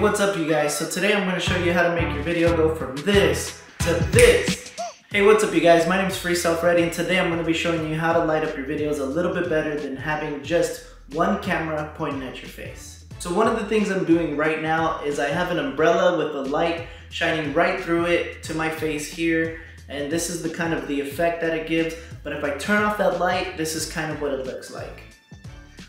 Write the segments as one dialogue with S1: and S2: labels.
S1: What's up you guys? So today I'm going to show you how to make your video go from this to this. Hey, what's up you guys? My name is Freestyle Freddy and today I'm going to be showing you how to light up your videos a little bit better than having just one camera pointing at your face. So one of the things I'm doing right now is I have an umbrella with a light shining right through it to my face here and this is the kind of the effect that it gives but if I turn off that light this is kind of what it looks like.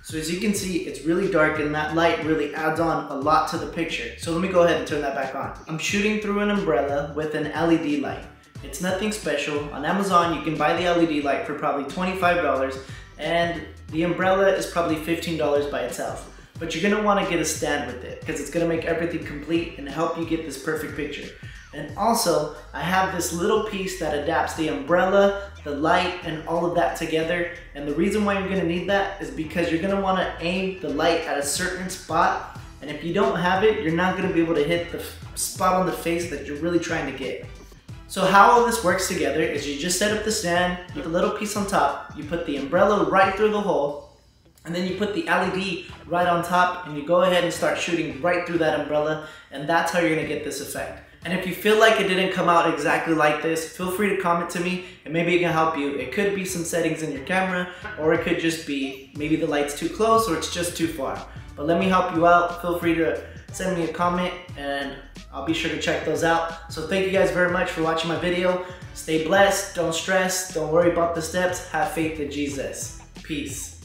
S1: So as you can see, it's really dark and that light really adds on a lot to the picture. So let me go ahead and turn that back on. I'm shooting through an umbrella with an LED light. It's nothing special. On Amazon, you can buy the LED light for probably $25 and the umbrella is probably $15 by itself. But you're gonna wanna get a stand with it because it's gonna make everything complete and help you get this perfect picture. And also, I have this little piece that adapts the umbrella, the light, and all of that together. And the reason why you're gonna need that is because you're gonna wanna aim the light at a certain spot. And if you don't have it, you're not gonna be able to hit the spot on the face that you're really trying to get. So how all this works together is you just set up the stand with a little piece on top, you put the umbrella right through the hole, and then you put the LED right on top and you go ahead and start shooting right through that umbrella and that's how you're gonna get this effect. And if you feel like it didn't come out exactly like this, feel free to comment to me and maybe it can help you. It could be some settings in your camera or it could just be maybe the light's too close or it's just too far. But let me help you out. Feel free to send me a comment and I'll be sure to check those out. So thank you guys very much for watching my video. Stay blessed, don't stress, don't worry about the steps, have faith in Jesus. Peace.